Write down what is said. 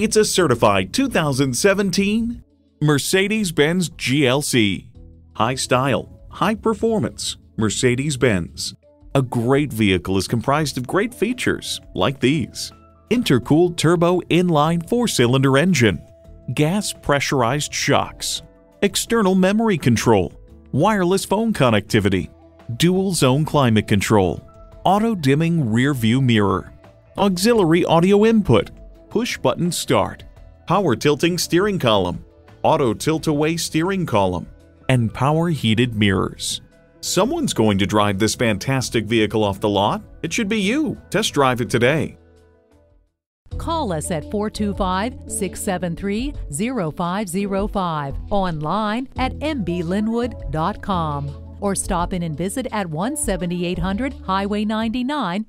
It's a certified 2017 Mercedes-Benz GLC. High style, high performance, Mercedes-Benz. A great vehicle is comprised of great features like these. Intercooled turbo inline four-cylinder engine, gas pressurized shocks, external memory control, wireless phone connectivity, dual zone climate control, auto dimming rear view mirror, auxiliary audio input, push button start, power tilting steering column, auto tilt away steering column, and power heated mirrors. Someone's going to drive this fantastic vehicle off the lot. It should be you. Test drive it today. Call us at 425 673 0505, online at mblynnwood.com, or stop in and visit at 17800 Highway 99